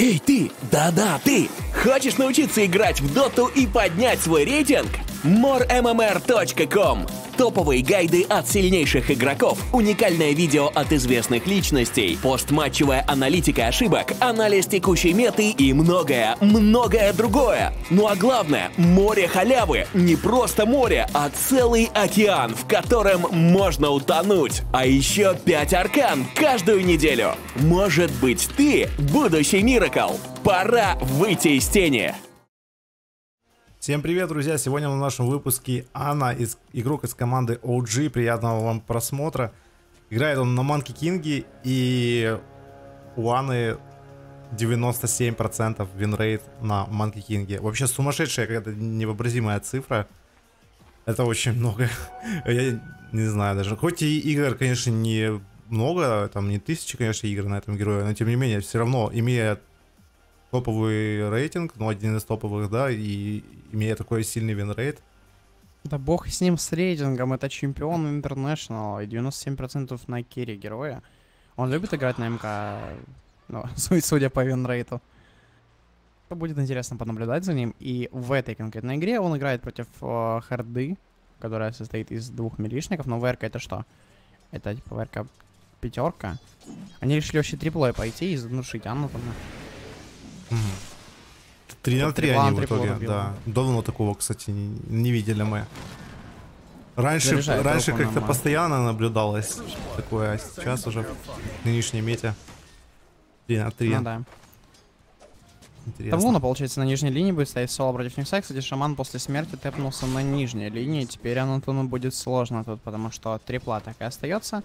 Эй, ты! Да-да, ты! Хочешь научиться играть в доту и поднять свой рейтинг? moremmr.com Топовые гайды от сильнейших игроков, уникальное видео от известных личностей, постматчевая аналитика ошибок, анализ текущей меты и многое, многое другое. Ну а главное, море халявы. Не просто море, а целый океан, в котором можно утонуть. А еще 5 аркан каждую неделю. Может быть ты будущий Миракл. Пора выйти из тени. Всем привет, друзья! Сегодня в нашем выпуске Анна, из, игрок из команды OG. Приятного вам просмотра. Играет он на Monkey King е, и у Анны 97% winrate на Monkey King е. Вообще сумасшедшая какая-то невообразимая цифра. Это очень много. Я не знаю даже. Хоть и игр, конечно, не много, там не тысячи, конечно, игр на этом герое, но тем не менее, все равно, имея топовый рейтинг, ну, один из топовых, да, и имея такой сильный винрейт. Да бог с ним с рейтингом, это чемпион International и 97% на керри героя. Он любит играть на МК, ну, судя по винрейту. Будет интересно понаблюдать за ним. И в этой конкретной игре он играет против э, Харды, которая состоит из двух милишников. Но ВРК это что? Это типа ВРК пятерка. Они решили вообще триплой пойти и задушить Анну. Угу. 3 на 3 они в итоге, да. Давно такого, кстати, не, не видели мы. Раньше, раньше как-то постоянно наблюдалось такое, а сейчас уже в нынешней мете 3 на 3. Ну, да. Там Луна, получается, на нижней линии будет стоять соло против Никса. Кстати, шаман после смерти тэпнулся на нижней линии. Теперь Антону будет сложно тут, потому что трипла так и остается.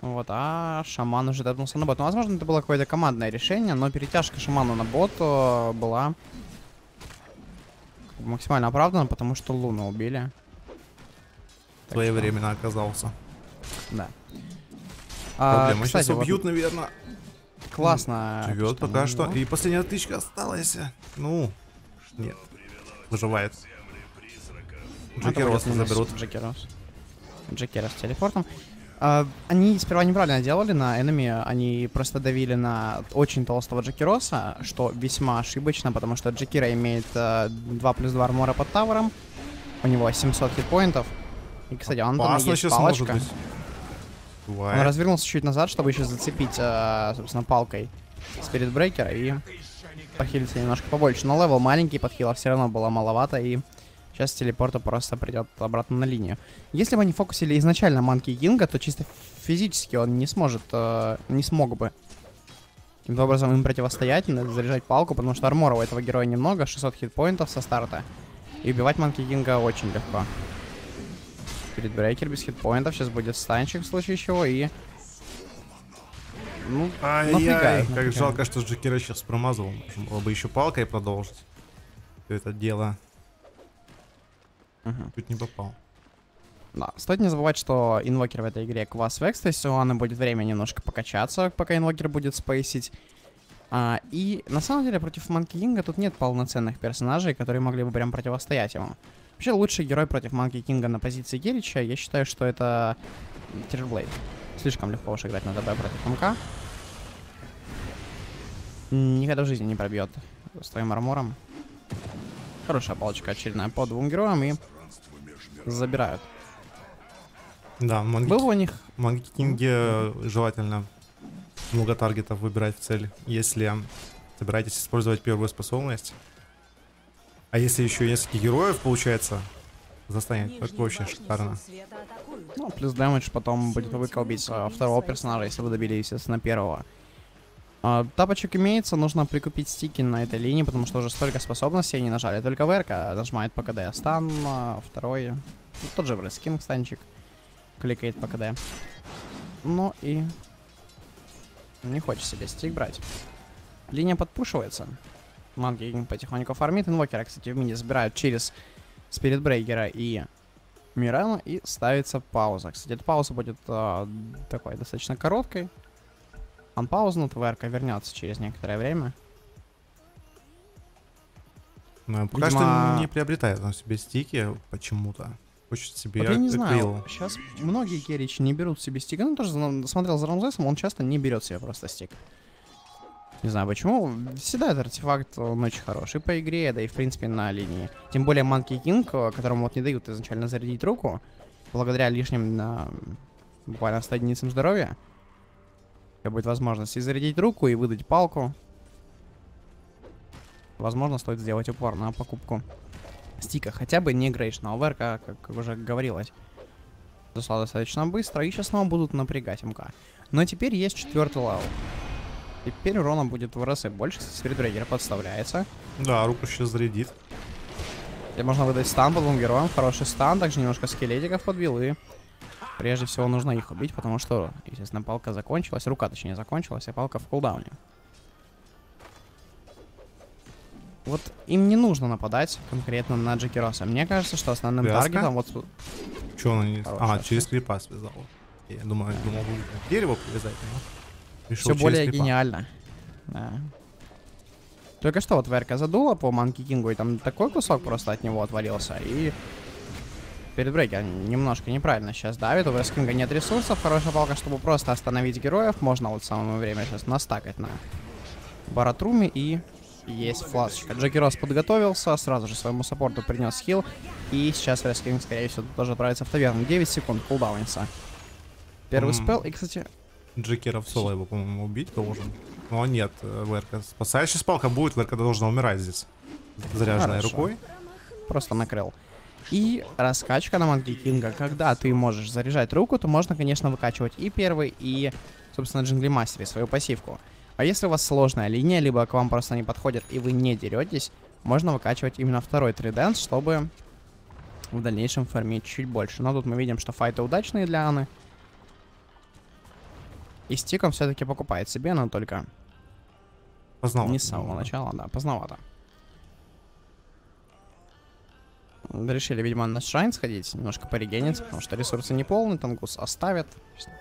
Вот, а шаман уже доднулся на бот. Ну, возможно, это было какое-то командное решение, но перетяжка шамана на бот э, была максимально оправдана, потому что Луну убили. Своевременно что... оказался. Да. А, Проблема кстати, сейчас убьют, вот... наверное. Классно. Живет пока что. И последняя тычка осталась. Ну, нет. Выживает. Джекерос заберут. Джекерос. Джекерос с телепортом. Uh, они сперва неправильно делали на энеми, они просто давили на очень толстого Джекироса, что весьма ошибочно, потому что Джекира имеет uh, 2 плюс 2 армора под тавером, у него 700 хитпоинтов, и, кстати, он там есть палочка. Он развернулся чуть назад, чтобы еще зацепить, э, собственно, палкой Спирит Брейкера и похилиться немножко побольше. Но левел маленький, подхила все равно было маловато, и Сейчас телепорта просто придет обратно на линию. Если бы они фокусили изначально Манки Кинга, то чисто физически он не сможет, э, не смог бы каким-то образом им противостоять, заряжать палку, потому что армора у этого героя немного, 600 хитпоинтов со старта. И убивать Манки Кинга очень легко. Перед брейкер без хитпоинтов, сейчас будет станчик в случае чего, и... Ну, Ай-яй, как жалко, что Джекера сейчас промазал. Можно бы еще палкой продолжить это дело. Угу. Чуть не попал. Да, стоит не забывать, что инвокер в этой игре квас векс, то есть у Анны будет время немножко покачаться, пока инвокер будет спейсить. А, и на самом деле против Манки Кинга тут нет полноценных персонажей, которые могли бы прям противостоять ему. Вообще лучший герой против Манки Кинга на позиции Герича, я считаю, что это Тирблейд. Слишком легко уж играть на ДБ против МК. Никогда в жизни не пробьет с твоим армором. Хорошая палочка очередная по двум героям и забирают. Да, манги... Был у них... Манги Кинге желательно много таргетов выбирать в цель, если собираетесь использовать первую способность. А если еще несколько героев, получается, застанет, это вообще шикарно. Ну, плюс дэмэдж потом будет выколбить а, второго персонажа, если вы добили, естественно, первого. А, тапочек имеется, нужно прикупить стики на этой линии, потому что уже столько способностей они нажали. Только ВРК нажимает по КД. Стан, а, второй, ну, тот же скин станчик, кликает по КД. Ну и не хочет себе стик брать. Линия подпушивается. Манги потихоньку фармит. Инвокера, кстати, в мини забирают через Спирит Брейкера и Мирана. И ставится пауза. Кстати, эта пауза будет э, такой достаточно короткой. Анпаузнут, ВРК вернется через некоторое время. Ну, пока Видимо... что не приобретает он себе стики почему-то. Хочет себе вот я не знаю, сейчас многие керичи не берут себе стик. Ну, тоже смотрел за Рамзесом, он часто не берет себе просто стик. Не знаю почему. Всегда этот артефакт, он очень хороший по игре, да и в принципе на линии. Тем более Monkey King, э, которому вот не дают изначально зарядить руку, благодаря лишним на буквально 100 единицам здоровья, тебя будет возможность и зарядить руку, и выдать палку. Возможно, стоит сделать упор на покупку стика, хотя бы не грейшного ВРК, как уже говорилось. Зашла достаточно быстро, и сейчас снова будут напрягать МК. Но теперь есть четвертый левел. Теперь урона будет в разы больше, спиритбрейкер подставляется. Да, руку сейчас зарядит. И можно выдать стан по двум героям, хороший стан, также немножко скелетиков подбил, и прежде всего нужно их убить, потому что, естественно, палка закончилась, рука точнее закончилась, а палка в кулдауне. Вот им не нужно нападать конкретно на Джекероса. Мне кажется, что основным Вязка? таргетом вот... Че он не... А, через крипа связал. Я думаю, думал, будет дерево привязать, но... Все более крипа. гениально. Да. Только что вот ВРК задула по Манки Кингу, и там такой кусок просто от него отвалился, и... Перед брейкер немножко неправильно сейчас давит, у Верскинга нет ресурсов, хорошая палка, чтобы просто остановить героев, можно вот самое время сейчас настакать на Баратруме, и есть фласочка. Джеки Росс подготовился, сразу же своему саппорту принес хил, и сейчас Верскинг, скорее всего, тоже отправится в таверну. 9 секунд кулдаунится. Первый М. спел, и, кстати, Джекера в соло его, по-моему, убить должен. Но нет, э, ВРК спасает. Сейчас палка будет, ВРК должна умирать здесь. Заряженной Хорошо. рукой. просто накрыл. И раскачка на Манки Кинга. Когда ты можешь заряжать руку, то можно, конечно, выкачивать и первый, и, собственно, Джингли Мастере свою пассивку. А если у вас сложная линия, либо к вам просто не подходит, и вы не деретесь, можно выкачивать именно второй триденс, чтобы в дальнейшем фармить чуть больше. Но тут мы видим, что файты удачные для Анны. И стиком все-таки покупает себе, но только Познал. не с самого начала, да, поздновато. Решили, видимо, на Шрайн сходить, немножко порегениться, потому что ресурсы не полные, Тангус оставит.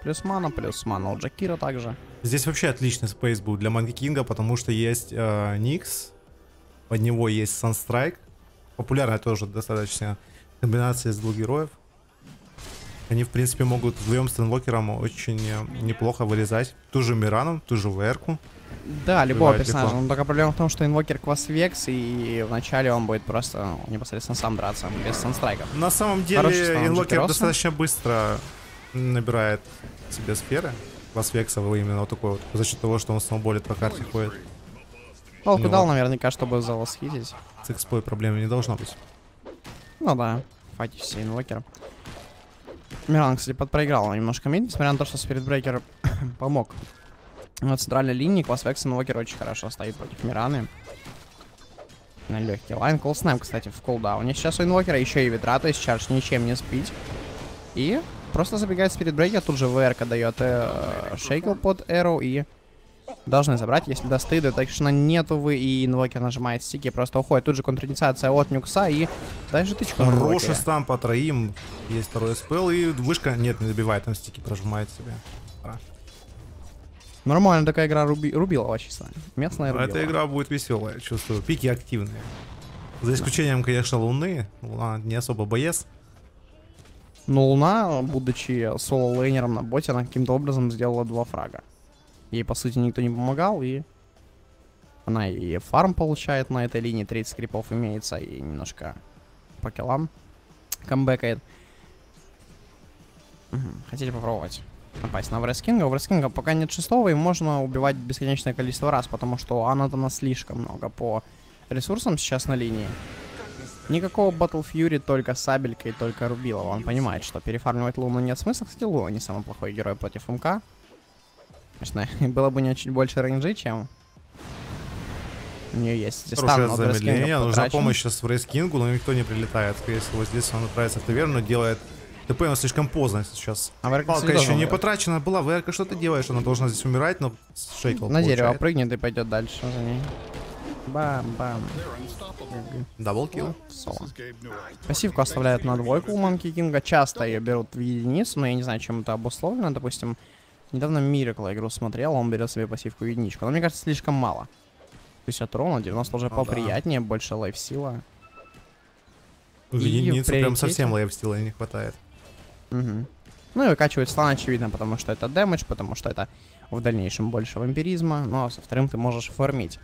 Плюс мана, плюс мана у Джакира также. Здесь вообще отличный спейс был для Манки Кинга, потому что есть э, Никс, под него есть Санстрайк. Популярная тоже достаточно комбинация из двух героев. Они, в принципе, могут вдвоем с Тенвокером очень э, неплохо вырезать. Ту же Мирану, ту же ВРку. Да, любого Бывает персонажа. легко. Но только проблема в том, что инвокер Квасвекс, и вначале он будет просто ну, непосредственно сам драться, без санстрайков. На самом Хороший деле, станок Инвокер достаточно быстро набирает себе сферы. Ласвексовый именно вот такой вот. За счет того, что он сноуболит по карте ходит. Волку него- дал наверняка, чтобы залосхитить. С экспой проблемы не должно быть. Ну да, файтить все инвокера. Миран, кстати, подпроиграл немножко мид, несмотря на то, что Спиритбрейкер помог. На центральной линии Классвекс инвокер очень хорошо стоит против Мираны. На легкий лайн. Колснэм, кстати, в колдауне. Сейчас у инвокера еще и ветра, то есть чардж ничем не сбить. И просто забегает Спиритбрейкер, тут же ВРК дает э, шейкл под Arrow и должны забрать, если до стыда точно нету вы, и инвокер нажимает стики, просто уходит. Тут же контрадициация от Нюкса и даже тычку. Хороший стан по троим. Есть второй спел. И вышка, нет, не добивает, там стики прожимает себе. А. Нормально такая игра руби... рубилова чисто. Местная рубилова. Эта игра будет веселая, чувствую. Пики активные. За исключением, конечно, Луны. Луна не особо боец. Но Луна, будучи соло-лейнером на боте, она каким-то образом сделала два фрага. Ей, по сути, никто не помогал, и... Она и фарм получает на этой линии, 30 скрипов имеется, и немножко по киллам камбэкает. Хотели попробовать напасть на Врескинга. У Врескинга пока нет шестого, и можно убивать бесконечное количество раз, потому что Анатона слишком много по ресурсам сейчас на линии. Никакого Battle Fury, только Сабелька и только Рубилова. Он понимает, что перефармливать Луну нет смысла. Кстати, Луна не самый плохой герой против МК. Конечно, было бы у нее чуть больше рейнджи, чем у нее есть. Здесь Хорошее замедление. Нужна помощь сейчас в Рейскингу, но никто не прилетает. Скорее всего, здесь он отправится в таверну, делает ТП, но слишком поздно сейчас. А Палка еще не умирать. потрачена была. ВРК, что ты делаешь? Она должна здесь умирать, но шейкл На дерево получает. прыгнет и пойдет дальше за ней. Бам-бам. Даблкил. Пассивку оставляют на двойку у Манки Кинга. Часто ее берут в единицу, но я не знаю, чем это обусловлено. Допустим, недавно Миракла игру смотрел, он берет себе пассивку в единичку. Но мне кажется, слишком мало. 50 урона, 90 уже Ну да. поприятнее, больше лайфсила. В И в единицу прям совсем лайфстила не хватает. Мгм. Ну и выкачивает слан, очевидно, потому что это дэмэдж, потому что это в дальнейшем больше вампиризма, ну а со вторым ты можешь фармить.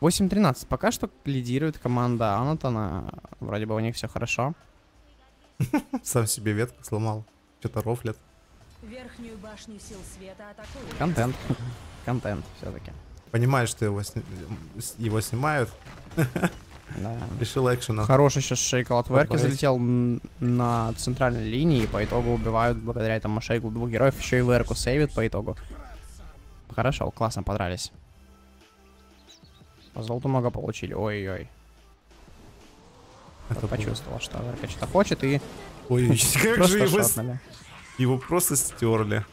8-13. Пока что лидирует команда Анатона. Вроде бы у них все хорошо. Сам себе ветку сломал. Что-то рофлет. Верхнюю башню сил света атакуют. Контент. Контент все-таки. Понимаешь, что его, сни- его снимают. Да. Решил экшена. Хороший сейчас шейкл от Верки залетел на центральной линии, и по итогу убивают благодаря этому шейклу двух героев, еще и Верку сейвит по итогу. Хорошо, классно подрались. По золоту много получили, ой-ой. Это Почувствовал, что Верка что-то хочет, и Ой, как же его, его просто стерли.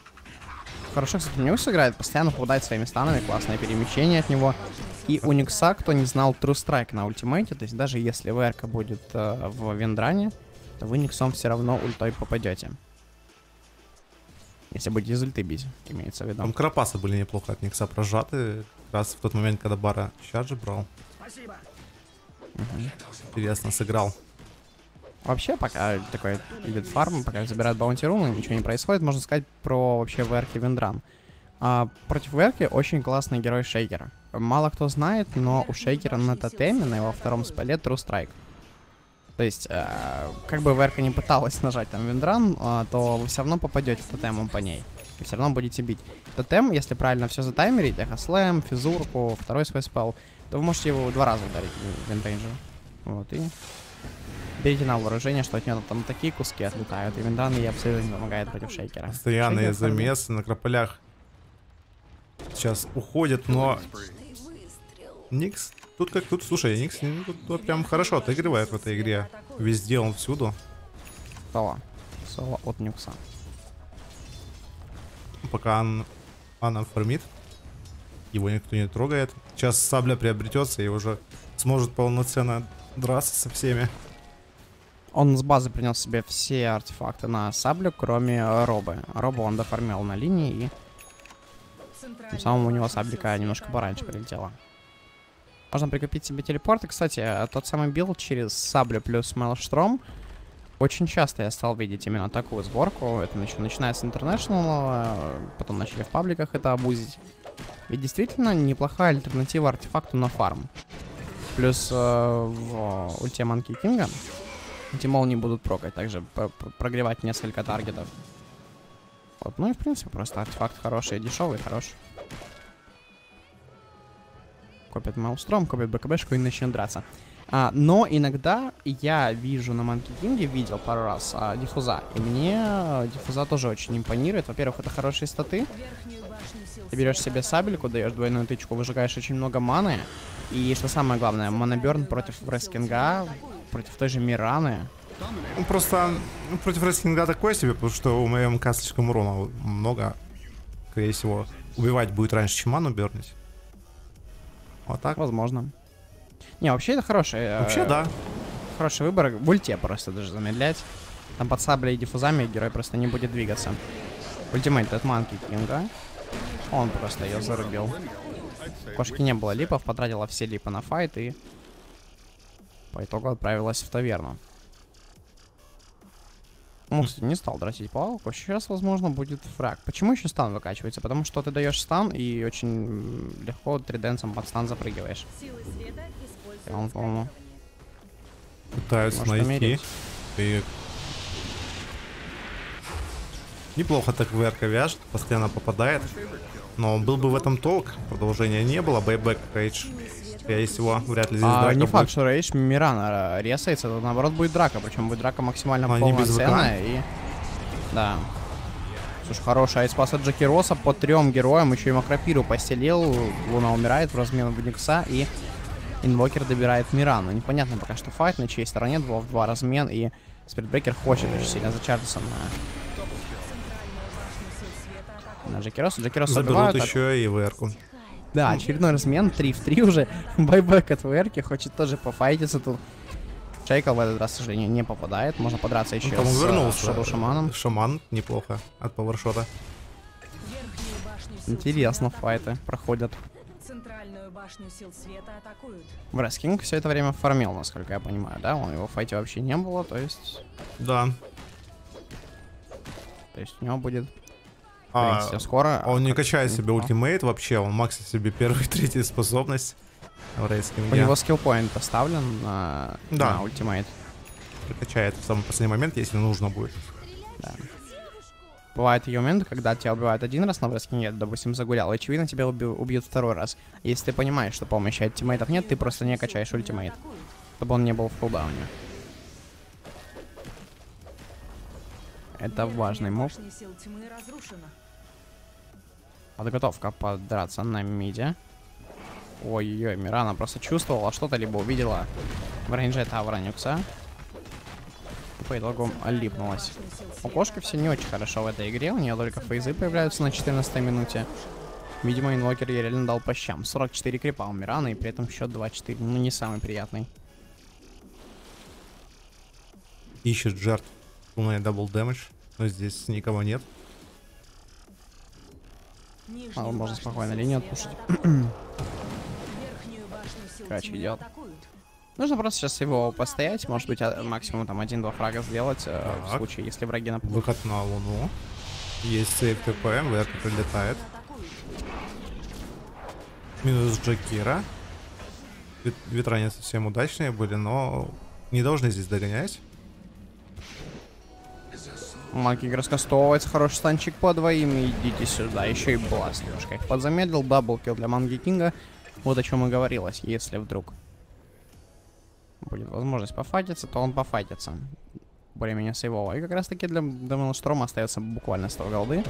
Хорошо, кстати, Нюкс играет, постоянно попадает своими станами, классное перемещение от него. И у Нюкса, кто не знал, True Strike на ультимейте, то есть даже если ВРК будет э, в Вендране, то вы Нюксом все равно ультой попадете. Если будете из ульты бить, имеется в виду. Там крапасы были неплохо от Никса прожаты. Как раз в тот момент, когда Бара чарджи брал. Интересно, сыграл. Вообще, пока такой идет фарм, пока забирают баунти руны, ничего не происходит, можно сказать про вообще ВРК Вендран. А, против ВРК очень классный герой Шейкера. Мало кто знает, но у Шейкера на тотеме, на его втором спале, True Strike. То есть, э, как бы ВРК не пыталась нажать там Вендран, а, то вы все равно попадете тотемом по ней. И все равно будете бить. Тотем, если правильно все затаймерить, эхослэм, физурку, второй свой спел, то вы можете его два раза ударить в винрейнже. Вот, и берите на вооружение, что от него там такие куски отлетают, и Windrun ей абсолютно не помогает против Шейкера. Постоянные Шейкер замесы на крополях. Сейчас уходят, но Никс, тут как тут, слушай, Никс ну, тут, тут прям хорошо отыгрывает в этой игре. Везде он всюду. Соло. Соло от Никса. Пока он, она фармит, его никто не трогает. Сейчас сабля приобретется и уже сможет полноценно драться со всеми. Он с базы принес себе все артефакты на саблю, кроме Робы. Робу он дофармил на линии, и тем самым у него саблика немножко пораньше прилетела. Можно прикупить себе телепорт. И, кстати, э, тот самый билд через саблю плюс Maelstrom очень часто я стал видеть именно такую сборку. Это начи- начиная с International, э, потом начали в пабликах это обузить. Ведь действительно неплохая альтернатива артефакту на фарм. Плюс э, в ульте Манки Кинга эти молнии будут прокать, также прогревать несколько таргетов. Вот, ну и в принципе просто артефакт хороший, дешевый, хорош. Копит Маустром, копит БКБшку и начнет драться. А, но иногда я вижу на Манки Кинге, видел пару раз а, диффуза. И мне э, диффуза тоже очень импонирует. Во-первых, это хорошие статы. Ты берешь себе сабельку, даешь двойную тычку, выжигаешь очень много маны. И что самое главное, манаберн против Рескинга, против той же Мираны. Ну, Просто против рестлинга такое себе, потому что у моего МК слишком урона много. Скорее всего, убивать будет раньше, чем ману бернить. Вот так. Возможно. Не, вообще это хороший. э, Вообще, да. Хороший выбор. В ульте просто даже замедлять. Там под саблей и диффузами герой просто не будет двигаться. Ультимейт от Манки Кинга. Он просто ее зарубил. Кошки не было липов, потратила все липы на файт и по итогу отправилась в таверну. Ну, кстати, не стал дротить палку. Сейчас, возможно, будет фраг. Почему еще стан выкачивается? Потому что ты даешь стан и очень легко Tree Dance ом под стан запрыгиваешь. силы света И он, по-моему, Пытаются может найти. И... Неплохо так ВРК вяжет, постоянно попадает. Но был бы в этом толк, продолжения не было, бейбэк рейдж. Скорее всего, вряд ли здесь А, драка не факт, будет. что Рейдж Мирана э, ресается, то наоборот будет драка, причем будет драка максимально Но полноценная и... Да. Слушай, хороший айспас от Джеки Росса по трем героям, еще и Макропиру постелил, Луна умирает в размен в Никса и Инвокер добирает Мирану. Непонятно пока что файт, на чьей стороне, 2 в 2 размен, и Спиритбрекер хочет очень сильно зачартиться на, на Джеки Росса. Джеки Росса Заберут убивают, а еще и ВРку. Да, очередной размен, 3 в 3 уже. Байбек от ВРки, хочет тоже пофайтиться тут. Шейкл в этот раз, к сожалению, не попадает. Можно подраться еще Ну, с э, вернулся. Шаманом. Шаман неплохо от пауэршота. верхнюю башню сил Интересно, файты проходят. Центральную башню сил света атакуют. Врескинг все это время фармил, насколько я понимаю, да? Он его в файте вообще не было, то есть... Да. То есть у него будет А, принципе, скоро. Он не качает себе ультимейт вообще, он максит себе первую и третью способность в У рейскинге. него скиллпоинт поставлен на, Да. на ультимейт. Прокачает в самый последний момент, если нужно будет. Бывают такие моменты, когда тебя убивают один раз на врескине, допустим, загулял, и очевидно тебя уби- убьют второй раз. Если ты понимаешь, что помощи от тиммейтов нет, ты просто не качаешь ультимейт, чтобы он не был в кулдауне. Это важный мув. Подготовка подраться на миде. Ой-ой-ой, Мирана просто чувствовала что-то, либо увидела в рейнже Тавра Нюкса. И по итогу липнулась. У кошки все не очень хорошо в этой игре, у нее только фейзы появляются на 14 минуте. Видимо, инвокер ей реально дал по щам. 44 крипа у Мирана, и при этом счет 2-4. Ну, не самый приятный. Ищет жертв. Руна double damage. Но здесь никого нет. А, можно спокойно линию отпушить. Короче, атакуют. Нужно просто сейчас его постоять, может быть, а- максимум там один-два фрага сделать, э, в случае, если враги на Выход на руну. Есть save ТП, ВРК прилетает. Минус Джакира. Вет- Ветра не совсем удачные были, но не должны здесь догонять. Маки раскастовывается, хороший станчик по двоим, идите сюда. Еще и Бласт немножко их подзамедлил, double kill для Манки Кинга. Вот о чем и говорилось, если вдруг будет возможность пофайтиться, то он пофайтится. Более-менее сейвово. И как раз таки для Демонстрома остается буквально 100 голды.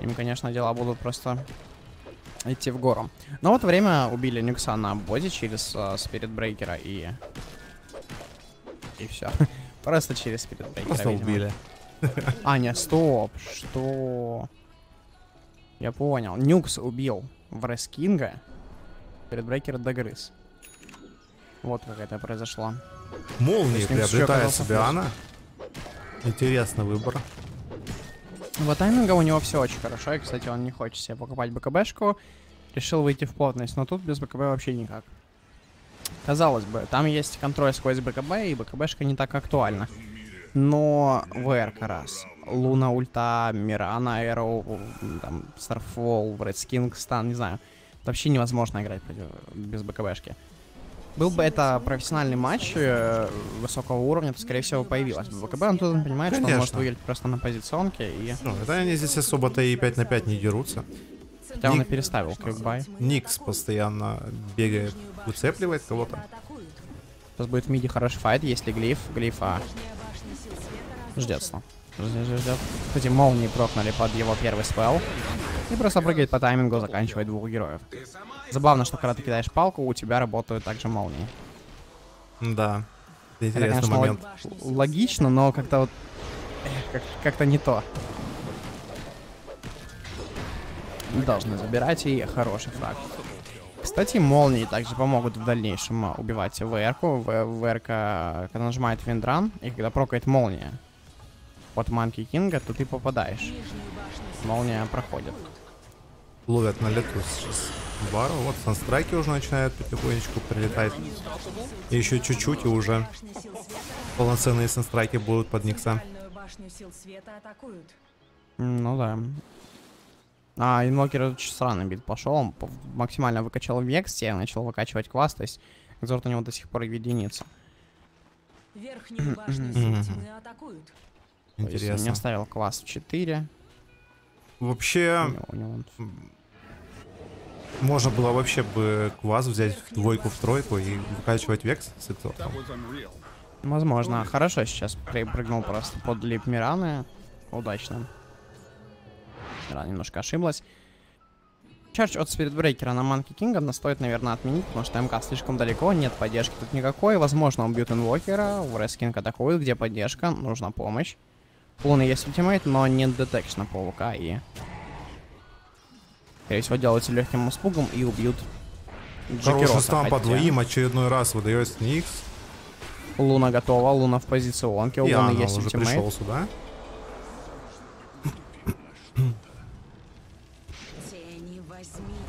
Им, конечно, дела будут просто идти в гору. Но вот время убили Нюкса на бозе через э, Спирит Брейкера и... И все. Просто через Брейкера, Просто видимо. убили. А, не, стоп, что? Я понял. Нюкс убил Врескинга, Передбрейкер догрыз. Вот как это произошло. Ещё приобретает себе она. Интересный выбор. Вот тайминга у него все очень хорошо, и, кстати, он не хочет себе покупать БКБшку. Решил выйти в плотность, но тут без БКБ вообще никак. Казалось бы, там есть контроль сквозь БКБ, и БКБшка не так актуальна. Но ВРК раз. Луна, Ульта, Мирана, Эроу, там, Starfall, Red Стан, не знаю. Вообще невозможно играть без БКБшки. Был бы это профессиональный матч э, высокого уровня, то, скорее всего, появилась бы БКБ. Он тут он понимает, что он может Конечно. выиграть просто на позиционке, и Ну, это они здесь особо-то и 5 на 5 не дерутся. Хотя он и Ник- переставил quickbuy. Никс постоянно бегает, выцепливает сил кого-то. Сейчас будет в миде хороший файт, если глиф, глифа ждет. разрушена. Ждет. Кстати, молнии прокнули под его первый спел. И просто прыгает по таймингу, заканчивает двух героев. Забавно, что когда ты кидаешь палку, у тебя работают также молнии. Да. Это Это, интересный конечно, момент. лог- логично, но как-то вот... как-то не то. Должны забирать и хороший фраг. Кстати, молнии также помогут в дальнейшем а, убивать ВР-ку. ВР, когда нажимает виндран, и когда прокает молния от Манки Кинга, то ты попадаешь. Молния проходит. Ловят на лету сейчас бару. Вот санстрайки уже начинают потихонечку прилетать. И еще чуть-чуть, и уже полноценные санстрайки будут под Никса. Ну да. А, инвокер очень странный бит пошел. Он максимально выкачал вексте, начал выкачивать класс, то есть экзорт у него до сих пор в единице. Верхнюю башню атакуют. Есть не Интересно. оставил класс в 4. Вообще, У него- у него можно было вообще бы квас взять в двойку, в тройку и выкачивать векс с экзортом. Возможно. Хорошо сейчас прыгнул просто под лип Мираны. Удачно. Мирана немножко ошиблась. Чардж от Спиритбрейкера на Манки Кинга стоит, наверное, отменить, потому что МК слишком далеко, нет поддержки тут никакой. Возможно, убьют инвокера, в Рескинг атакуют, где поддержка, нужна помощь. У Луны есть ультимейт, но нет детекшна по ВК и... Скорее всего, делаются легким испугом и убьют Хороший Джекероса, стам по двоим очередной раз выдает Никс. Луна готова, Луна в позиционке, у Луны есть уже ультимейт. пришел сюда.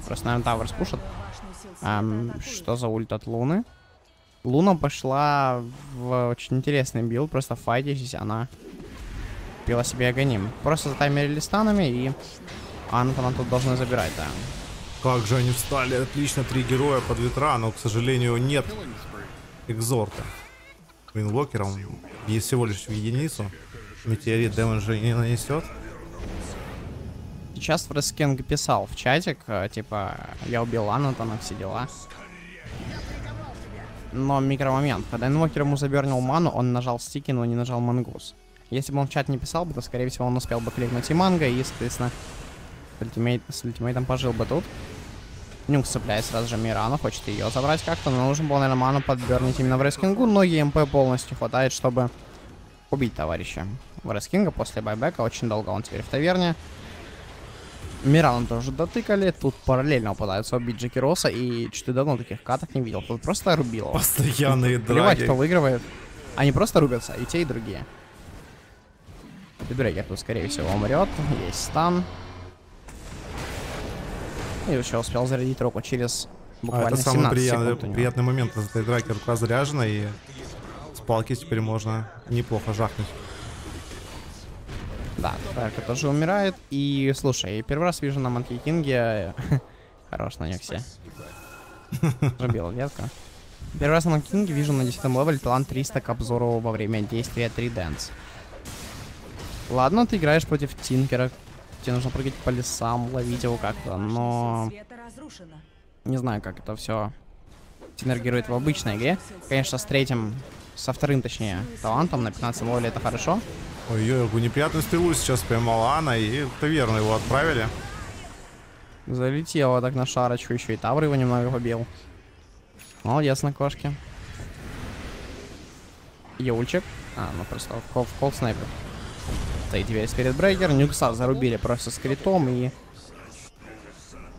Просто, наверное, Тавр Ам, атакуют. что за ульт от Луны? Луна пошла в очень интересный билд, просто файтись она купила себе Аганим. Просто затаймерили станами и Антона тут должны забирать, да. Как же они встали, отлично, три героя под ветра, но, к сожалению, нет экзорта. Инвокером есть всего лишь в единицу. Метеорит дэмэджа не нанесет. Сейчас Фрескинг писал в чатик, э, типа, я убил Анатона, все дела. Но микромомент. Когда инвокер ему забернил ману, он нажал стики, но не нажал мангус. Если бы он в чат не писал бы, то, скорее всего, он успел бы кликнуть и манго, и, соответственно, с, ультимейт, с ультимейтом пожил бы тут. Нюкс цепляет сразу же Мирану, хочет ее забрать как-то, но нужно было, наверное, ману подбернить именно в рескингу, но ЕМП полностью хватает, чтобы убить товарища. В рескинга после байбека очень долго он теперь в таверне. Мирану тоже дотыкали, тут параллельно пытаются убить Джеки Росса, и что давно таких каток не видел, тут просто рубил его. Постоянные Плевать, драки. кто выигрывает. Они просто рубятся, и те, и другие. Бедрегер тут, скорее всего, умрет. Есть стан. И еще успел зарядить руку через А, буквально это самый 17 приятный, приятный момент этой драки. Рука заряжена, и с палки теперь можно неплохо жахнуть. Да, Трайка тоже умирает. И, слушай, я первый раз вижу на Манки Кинге... Хорош на Нюксе. Рубила ветка. Первый раз на Манки Кинге вижу на 10 левеле талант 300 к обзору во время действия 3 Dance. Ладно, ты играешь против Тинкера. Тебе нужно прыгать по лесам, ловить его как-то, но... Не знаю, как это все синергирует в обычной игре. Конечно, с третьим, со вторым, точнее, талантом на 15 левеле это хорошо. Ой-ой, какую неприятную стрелу сейчас поймала Анна, и в таверну его отправили. Залетела так на шарочку, еще и Тавр его немного побил. Молодец на кошке. Юльчик. А, ну просто кол, кол снайпер. Стоит теперь Спирит Брейкер. Нюкса зарубили просто с критом и...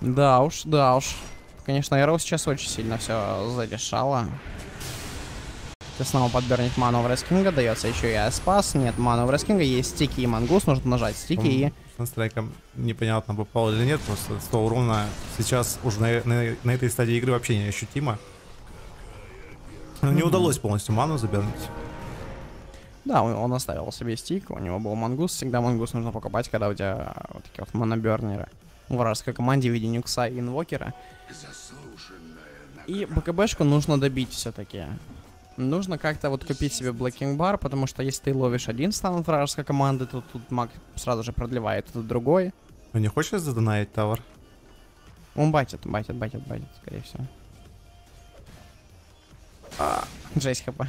Да уж, да уж. Конечно, Эро сейчас очень сильно все зарешало. Ты снова подбернуть ману в рескинга, дается еще и Аспас. Нет ману в рескинга, есть стики и мангус, нужно нажать стики и... С настройком непонятно, попал или нет, просто 100 урона сейчас уже на, на- на этой стадии игры вообще не ощутимо. Но Не удалось полностью ману забернуть. Да, он, он оставил себе стик, у него был мангус. Всегда мангус нужно покупать, когда у тебя вот такие вот монобернеры. В вражеской команде в виде нюкса и инвокера. И БКБшку нужно добить все-таки. Нужно как-то вот купить себе блокинг бар, потому что если ты ловишь один стан от вражеской команды, то тут маг сразу же продлевает этот другой. Ну не хочешь задонать тавр? Он батит, батит, батит, батит, скорее всего. А, 6 хп.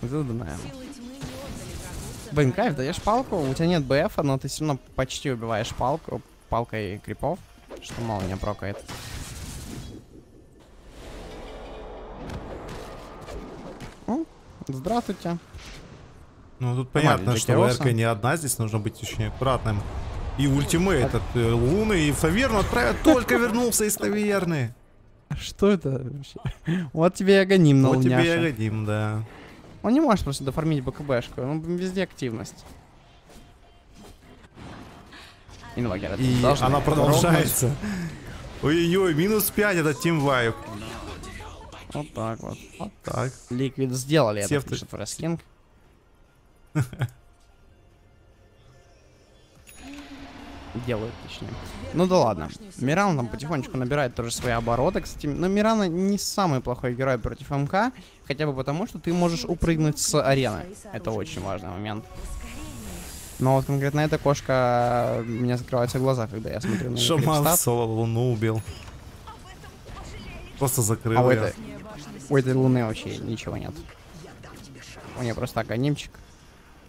Врагу Блин, кайф, даешь палку, у тебя нет БФа, но ты все равно почти убиваешь палку, палкой крипов, что мало не прокает. Здравствуйте. Ну тут понятно, что. ВРК не одна, здесь нужно быть очень аккуратным. И ультимейт от э, Луны, и в таверну отправят, только вернулся из таверны. Что это вообще? Вот тебе и агоним на Вот тебе и годим, да. Он не может просто дофармить БКБшку, ну везде активность. Инвагер это И она продолжается. Ой-ой-ой, минус 5 этот Team Vibe. Вот так вот. Вот так. Ликвид сделали Все это, пишет Фрескинг. Делают, точнее. Ну да ладно. Миран там потихонечку набирает тоже свои обороты. Кстати, но Мирана не самый плохой герой против МК. Хотя бы потому, что ты можешь упрыгнуть с арены. Это очень важный момент. Но вот конкретно эта кошка... У меня закрываются глаза, когда я смотрю на Шаман соло луну убил. Просто закрыл А у её. У этой луны вообще ничего нет. У нее просто аганимчик.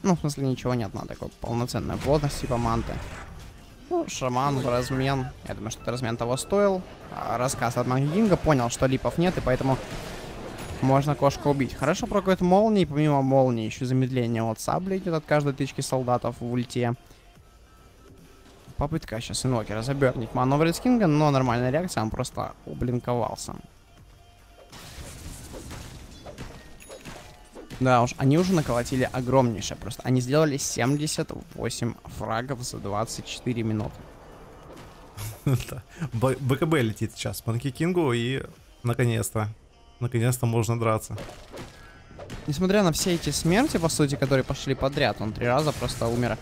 Ну, в смысле, ничего нет, на такой полноценной плотность типа манты. Ну, шаман, размен. Я думаю, что этот размен того стоил. А рассказ от Манги Кинга понял, что липов нет, и поэтому можно кошку убить. Хорошо прокует молнии, помимо молнии еще замедление от сабли идет от каждой тычки солдатов в ульте. Попытка сейчас инвокера забернить ману в Кинга, но нормальная реакция, он просто ублинковался. Да уж, они уже наколотили огромнейшее просто. Они сделали 78 фрагов за 24 минуты. БКБ летит сейчас по Кингу и наконец-то. Наконец-то можно драться. несмотря на все эти смерти, по сути, которые пошли подряд, он три раза просто умер,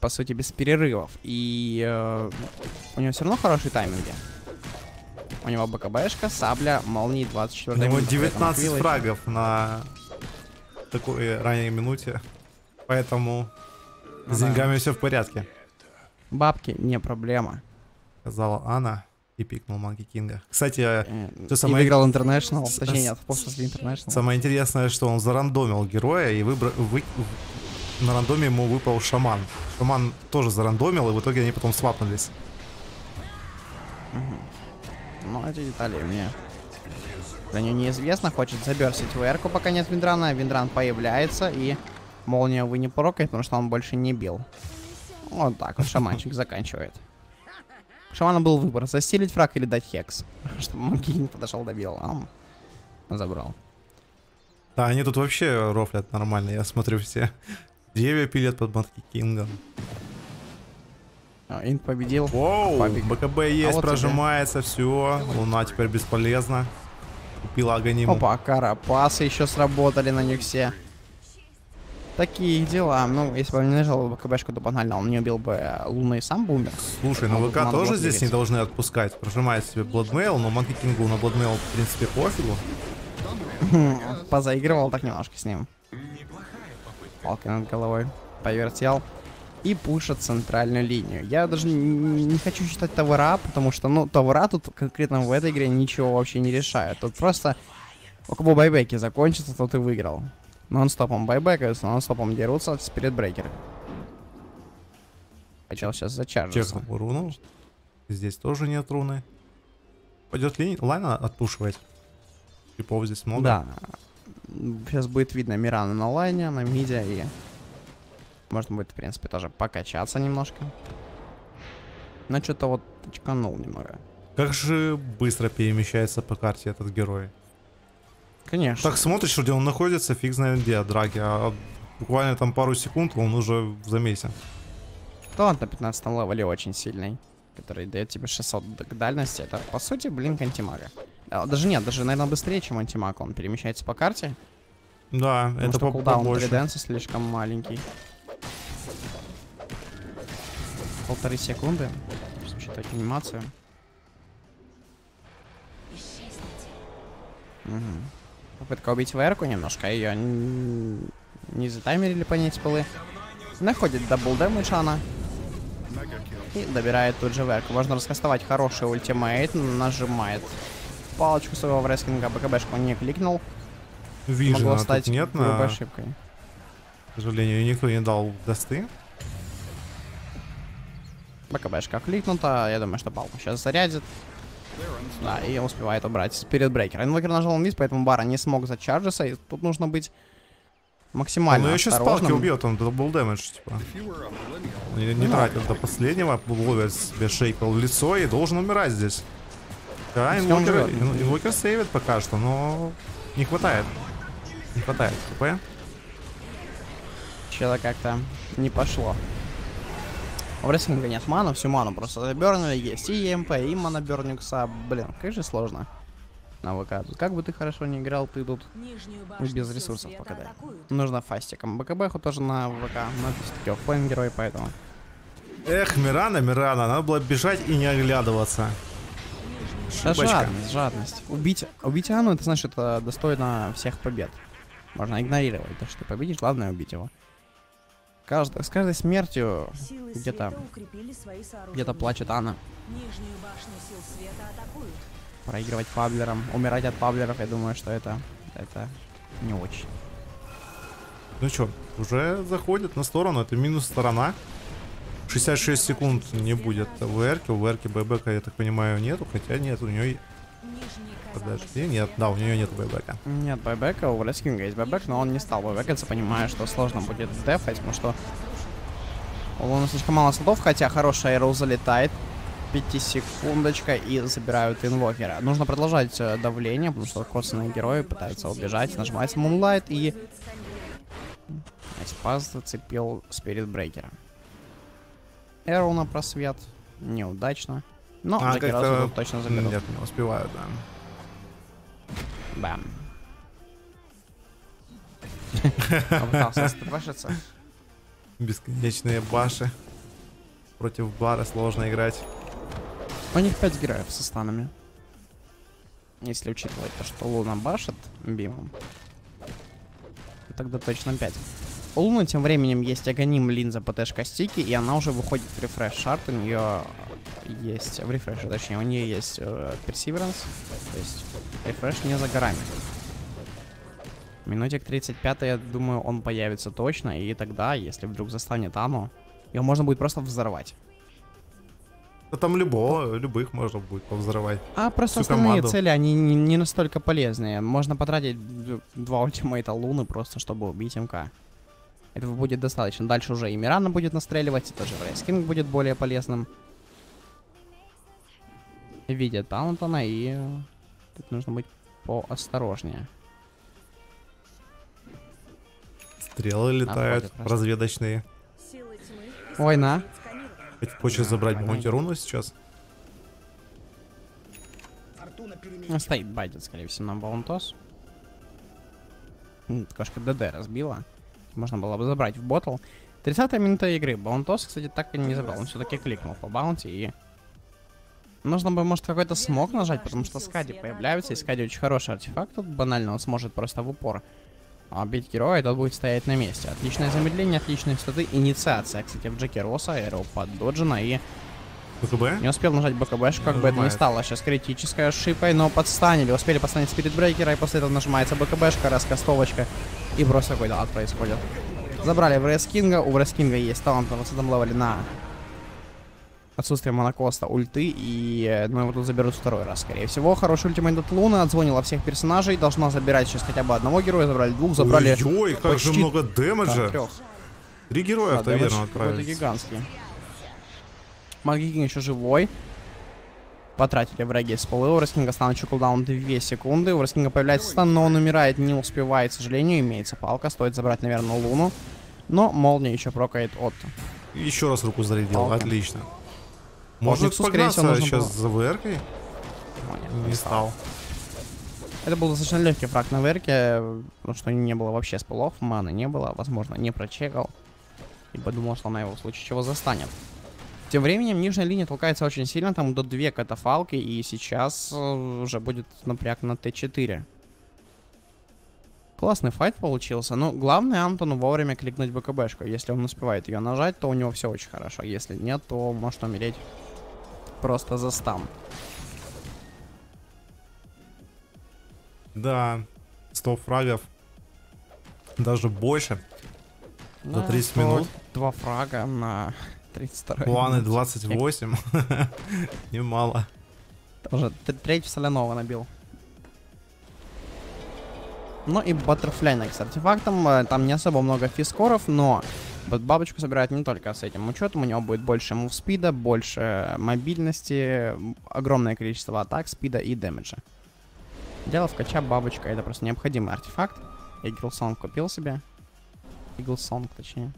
по сути, без перерывов. И э, у него все равно хорошие тайминги. У него БКБшка, сабля, молнии 24 У него минуты, поэтому 19 Квилл фрагов на такой ранней минуте. Поэтому с да. деньгами все в порядке. Бабки не проблема. Сказала Анна и пикнул Манки Кинга. Кстати, э, Э, Что и самое- выиграл International, с- точнее с- нет, после International. самое интересное, что он зарандомил героя и выбрал... Вы... На рандоме ему выпал шаман. Шаман тоже зарандомил, и в итоге они потом свапнулись. Ну, эти детали мне за нее неизвестно. Хочет заберсить ВРку, пока нет Виндрана. Виндран появляется, и молния вы не порокает, потому что он больше не бил. Вот так вот шаманчик заканчивает. Шамана был выбор, застилить фраг или дать хекс. Чтобы Манки не подошел добил. А он забрал. Да, они тут вообще рофлят нормально, я смотрю все. Деревья пилят под Манки Кингом. А, Инт победил. Воу, Пабик. БКБ есть, вот тебе. прожимается, все. Луна теперь бесполезна. Купила Аганиму. Опа, карапасы еще сработали на них все. Такие дела. Ну, если бы он не нажал БКБшку, то банально он не убил бы э, Луна и сам бы умер. Слушай, А ну ВК тоже здесь не должны отпускать. Прожимает себе Blade Mail, но Monkey King у на Blade Mail в принципе пофигу. Позаигрывал так немножко с ним. Палкой над головой. Повертел. И пушит центральную линию. Я даже не хочу считать tower а, потому что, ну, tower а тут конкретно в этой игре ничего вообще не решает. Тут просто у кого байбеки закончатся, тот и выиграл. Нон-стопом байбекаются, нон-стопом дерутся, Spirit Breaker ы. Хотел сейчас зачаржиться. Чекнул руну. Здесь тоже нет руны. Пойдет линь, лайна отпушивать. Типов здесь много. Да. Сейчас будет видно Мирана на лайне, на миде и... Можно будет, в принципе, тоже покачаться немножко. Но что-то вот чканул немного. Как же быстро перемещается по карте этот герой. Конечно. Так смотришь, где он находится, фиг знает где, драги. А буквально там пару секунд, он уже в замесе. Талант на 15 левеле очень сильный. Который дает тебе 600 д- к дальности. Это, по сути, блин, антимага. А, даже нет, даже, наверное, быстрее, чем антимаг. Он перемещается по карте. Да, Потому это что по кулдаун побольше. триденса слишком маленький. Полторы секунды. Чтобы считать анимацию. Мгм. Попытка убить ВРку немножко, ее не затаймерили понять пылы. Находит дабл дэмэдж она. И добирает тут же ВРку. Можно раскастовать хороший ультимейт. Нажимает палочку своего в рестлинга. БКБшку не кликнул. Вижу, а стать нет, на, ошибкой. к сожалению, никто не дал досты. БКБшка кликнута. Я думаю, что палку сейчас зарядит. Да, и успевает убрать Spirit Breaker. Инвокер нажал инвиз, поэтому Бара не смог зачаржиться. И тут нужно быть максимально Ну, еще с палки убьет, он double damage, типа. Не, не тратит до последнего, ловит себе в лицо и должен умирать здесь. Да, инвокер, инвокер сейвит пока что, но не хватает. Не хватает ХП. Что-то как-то не пошло. У рестлинга нет ману, всю ману просто забернули. Есть и ЕМП, и мана Берникса. Блин, как же сложно. На ВК. Как бы ты хорошо не играл, ты тут без ресурсов пока да. Нужно фастиком. БКБху тоже на ВК. Но это все-таки оффлайн герой, поэтому. Эх, Мирана, Мирана, надо было бежать и не оглядываться. Да жадность, жадность. Убить, убить Ану, это значит, достойно всех побед. Можно игнорировать то, что ты победишь, главное убить его. Кажд- с каждой смертью где-то где-то плачет Анна. Нижнюю башню сил света атакуют. Проигрывать паблером, умирать от паблеров, я думаю, что это, это не очень. Ну что, уже заходит на сторону, это минус сторона. 66 секунд не будет ВРки, у ВРки ББК, я так понимаю, нету, хотя нет, у нее... Подожди, нет, да, у нее нет ББК. Нет байбека, у Рескинга есть байбек, но он не стал байбекаться, понимая, что сложно будет дефать, потому что у Луны слишком мало слотов, хотя хорошая Эроу залетает. 5 секундочка и забирают инвокера. Нужно продолжать э, давление, потому что косвенные герои пытаются убежать. Нажимается Moonlight и... Спас зацепил Спирит Брейкера. Эроу на просвет. Неудачно. Но А, как-то- Рассел точно заберут. Нет, не успеваю, да. Бам. Попытался стпшиться. Бесконечные баши. Против бара сложно играть. У них 5 героев со станами. Если учитывать то, что Луна башит бимом, тогда точно 5. У Луны тем временем есть агоним линза ПТшка стики, и она уже выходит в рефреш шарт, у нее есть, в рефреше точнее, у нее есть э, то есть рефреш не за горами. Минутик 35, я думаю, он появится точно, и тогда, если вдруг застанет Ану, его можно будет просто взорвать. Да там любого, любых можно будет повзрывать. А просто Всю основные команду. цели, они не, не настолько полезные. Можно потратить два ультимейта Луны просто, чтобы убить МК. Этого будет достаточно. Дальше уже и Мирана будет настреливать, и тоже Рейскинг будет более полезным. Видят Таунтона, и тут нужно быть поосторожнее. Стрелы летают, разведочные. Ой, на. Хоть Хочешь забрать понятно. Монтируну сейчас? Ну, Стоит байдит, скорее всего, на Баунтос. Кошка ДД разбила. Можно было бы забрать в ботл. 30 минута игры. Баунтос, кстати, так и не забрал. Он все-таки кликнул по баунти и... Нужно бы, может, какой-то смог нажать, потому что Скади появляются, и Скади очень хороший артефакт. Тут банально он сможет просто в упор а, бить героя, и тот будет стоять на месте. Отличное замедление, отличные статы. Инициация, кстати, в Джеки Роса, Эро поддоджена, и БКБ? не успел нажать БКБшку, как бы это не стало сейчас критической ошибкой, но подстанили. Успели подстанить спиритбрейкера, и после этого нажимается БКБшка, раскастовочка, и просто какой-то ад происходит. Забрали в Рескинга, у Рескинга есть талант на 20 левеле на отсутствие монокоста, ульты, и ну, его тут заберут второй раз, скорее всего. Хороший ультимейт от Луны, отзвонила всех персонажей, должна забирать сейчас хотя бы одного героя, забрали двух, забрали Ой, как же почти много дэмэджа. трех. Три героя Да, какой-то отправились. гигантский. Маги Кинг еще живой. Потратили враги с полы. У Рескинга станет еще кулдаун 2 секунды. У Рескинга появляется стан, но он умирает, не успевает, к сожалению. Имеется палка, стоит забрать, наверное, Луну. Но молния еще прокает от. Еще раз руку зарядил, Палка. отлично. Может Нексу, скорее всего, нужно сейчас было. за ВРкой? О, нет, Не стал. Это был достаточно легкий фраг на верке, потому что не было вообще спылов, маны не было, возможно, не прочекал. И подумал, что она его в случае чего застанет. Тем временем нижняя линия толкается очень сильно, там до две катафалки, и сейчас э, уже будет напряг на Т4. Классный файт получился, но главное Антону вовремя кликнуть БКБшку. Если он успевает ее нажать, то у него все очень хорошо. Если нет, то может умереть просто за стам. Да, 100 фрагов. Даже больше. За 30 минут. Два фрага на 32 Планы минуте. 28. Немало. Тоже треть соляного набил. Ну и Баттерфляйнек с артефактом. э, Там не особо много фискоров, но бабочку собирают не только с этим учетом. У него будет больше мувспида, больше мобильности, огромное количество атак, спида и дэмэджа. Дело в кача бабочка. Это просто необходимый артефакт. Я Гилсонг купил себе. Иглсонг, точнее.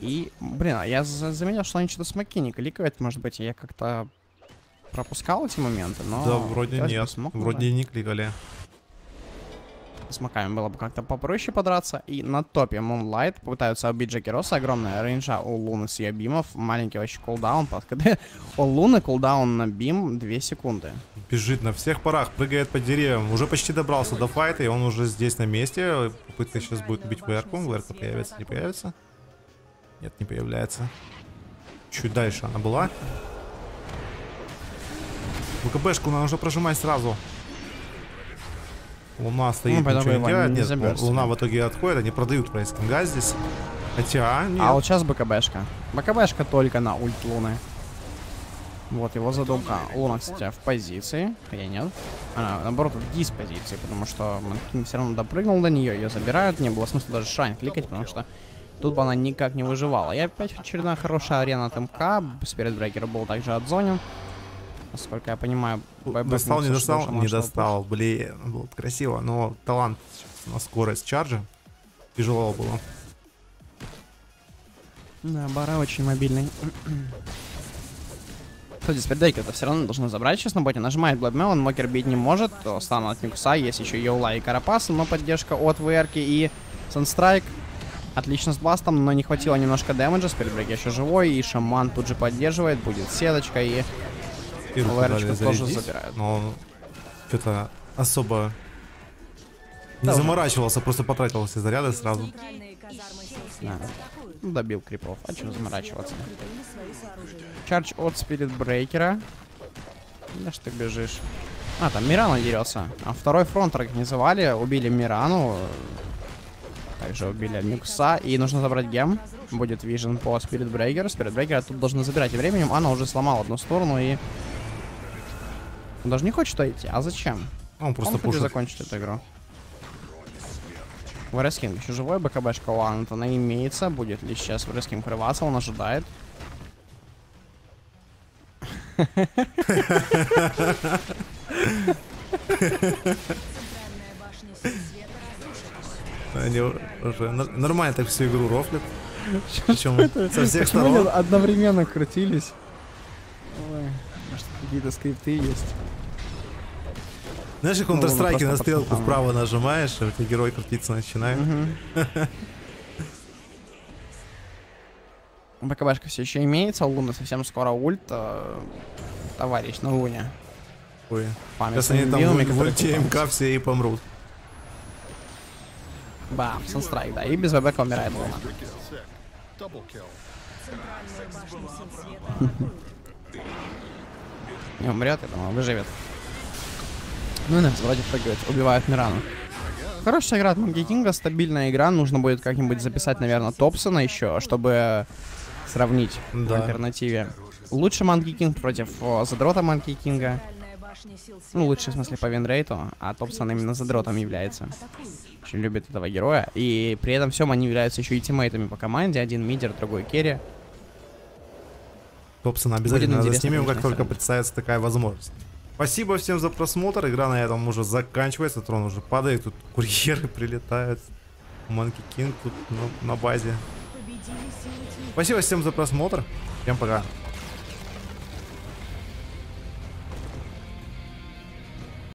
И, блин, а я за- заметил, что они что-то смоки не кликают. Может быть, я как-то пропускал эти моменты, но... Да, вроде нет. смог Вроде не кликали. С маками было бы как-то попроще подраться. И на топе Moonlight пытаются убить Джеки Росса. Огромная рейнджа у Луны с ее бимов. Маленький вообще кулдаун под КД. У Луны кулдаун на бим 2 секунды. Бежит на всех парах, прыгает по деревьям. Уже почти добрался до файта, и он уже здесь на месте. Попытка сейчас будет убить ВРку. ВРка появится, не появится? Нет, не появляется. Чуть дальше она была. ВКБшку надо уже прожимать сразу. Луна стоит, Ну, ничего не делает. не Нет, Луна в итоге отходит, они продают прайскинга здесь. Хотя, нет. А вот сейчас БКБшка. БКБшка только на ульт Луны. Вот его задумка. Луна, кстати, в позиции. Хотя нет. Она, наоборот, в диспозиции, потому что Манкин все равно допрыгнул до нее, ее забирают. Не было смысла даже шайн кликать, потому что тут бы она никак не выживала. И опять очередная хорошая арена от МК. Спиритбрейкер был также отзонен. Насколько я понимаю, байбэкнулся, Достал, не что достал, не достал. Блин, было бы красиво, но талант на скорость чарджа. Тяжело было. Да, Бара очень мобильный. Кстати, теперь Дейк это все равно должны забрать сейчас на боте. Нажимает Melon, Мокер бить не может. то Стан от Нюкса, есть еще Йоула и Карапас, но поддержка от ВР и Санстрайк. Отлично с бластом, но не хватило немножко дэмэджа. Спиритбрейк еще живой, и Шаман тут же поддерживает, будет сеточка, и Лэрочку дали тоже забирают. Но он что-то особо не Да, уже. заморачивался, просто потратил все заряды сразу. Ну, добил крипов. А чего заморачиваться? Чардж от Спиритбрейкера. Да что ты бежишь? А, там Мирана дерется. А второй фронт организовали, убили Мирану. Также убили Нюкса. И нужно забрать гем. Будет вижен по Спиритбрейкеру. Спиритбрейкера тут должны забирать. И временем она уже сломала одну сторону и... Он даже не хочет идти. А зачем? Он просто Он пушит. закончить эту игру. Врескинг еще живой, БКБшка у Антона имеется. Будет ли сейчас Врескинг прорываться? Он ожидает. Они уже нормально так всю игру рофлят. Причем со всех сторон. одновременно крутились? Ой, может какие-то скрипты есть. Знаешь, как в Ну, Counter-Strike просто на стрелку подсказал. вправо нажимаешь, и у тебя герой крутиться начинает. БКБшка все еще имеется, у Луны совсем скоро ульт. э, Товарищ на Луне. Ой. Память Сейчас они там вилами, в которые ульте. МК все и помрут. Бам, санстрайк, да. И без ВБК умирает Луна. Не умрет, я думаю, выживет. Ну и нас вроде прыгает, убивает Мирану. Хорошая игра от Monkey King, стабильная игра. Нужно будет как-нибудь записать, наверное, Топсона еще, чтобы сравнить в Да. альтернативе. Лучше Monkey King против о, задрота Monkey King. Ну, лучше в смысле по винрейту, а Топсон именно задротом является. Очень любит этого героя. И при этом всем они являются еще и тиммейтами по команде. Один мидер, другой керри. Топсона обязательно снимем, как только сравнить. представится такая возможность. Спасибо всем за просмотр. Игра на этом уже заканчивается. Трон уже падает. Тут курьеры прилетают. Monkey King тут на, на базе. Спасибо всем за просмотр. Всем пока.